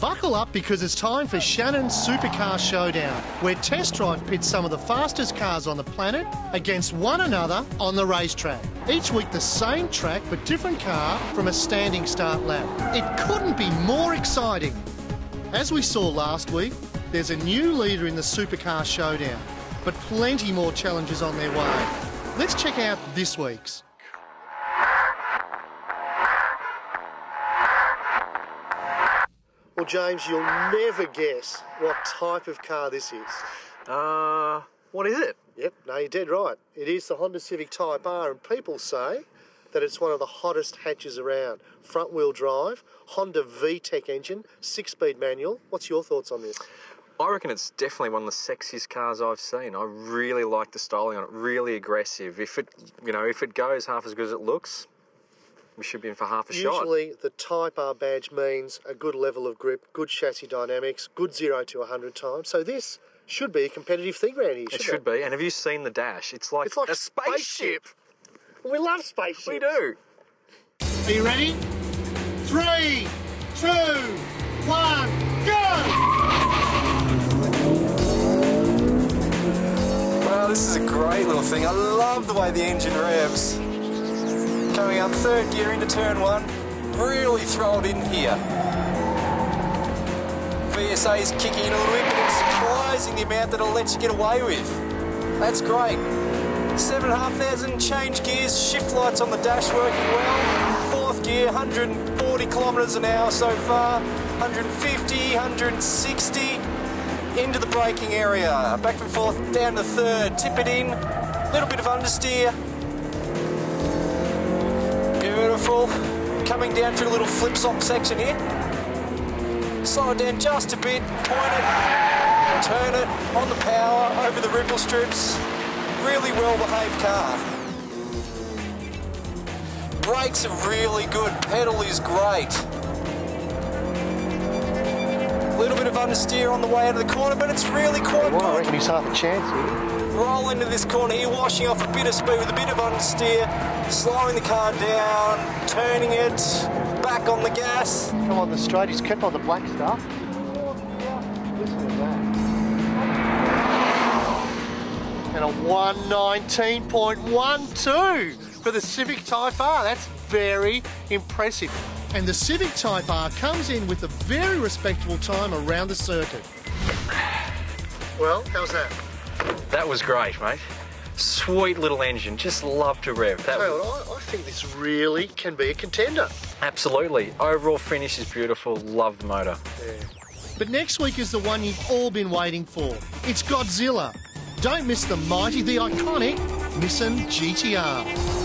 Buckle up because it's time for Shannon's Supercar Showdown, where Test Drive pits some of the fastest cars on the planet against one another on the racetrack. Each week the same track but different car from a standing start lap. It couldn't be more exciting. As we saw last week, there's a new leader in the Supercar Showdown, but plenty more challenges on their way. Let's check out this week's. James, you'll never guess what type of car this is. Uh, what is it? Yep, no, you're dead right. It is the Honda Civic Type R, and people say that it's one of the hottest hatches around. Front wheel drive, Honda VTEC engine, six speed manual. What's your thoughts on this? I reckon it's definitely one of the sexiest cars I've seen. I really like the styling on it. Really aggressive. If it, you know, if it goes half as good as it looks, we should be in for half a shot. Usually, the Type R badge means a good level of grip, good chassis dynamics, good zero to 100 times. So, this should be a competitive thing around here. It should be. And have you seen the dash? It's like, It's like a a spaceship. We love spaceships. We do. Are you ready? Three, two, one, go! Wow, this is a great little thing. I love the way the engine revs. Coming up third gear into turn one, really it in here. VSA is kicking in a little bit, but it's surprising the amount that it'll let you get away with. That's great. Seven and a half thousand change gears, shift lights on the dash working well. Fourth gear, 140 kilometres an hour so far. 150, 160 into the braking area. Back and forth, down to third, tip it in, little bit of understeer. Beautiful. Coming down through a little flip flop section here. Slow it down just a bit, point it, turn it on the power, over the ripple strips. Really well behaved car. Brakes are really good, pedal is great. A little bit of understeer on the way out of the corner, but it's really quite Well, I good. reckon he's half a chance here. Roll into this corner here, washing off a bit of speed with a bit of understeer, slowing the car down, turning it, back on the gas. Come on the straight, he's kept on the black stuff. And a 119.12 for the Civic Type R. That's very impressive. And the Civic Type R comes in with a very respectable time around the circuit. Well, how's that? That was great, mate. Sweet little engine. Just love to rev. That Tell you was, I, I think this really can be a contender. absolutely. Overall finish is beautiful. Love the motor. But next week is the one you've all been waiting for. It's Godzilla. Don't miss the mighty, the iconic Nissan GTR.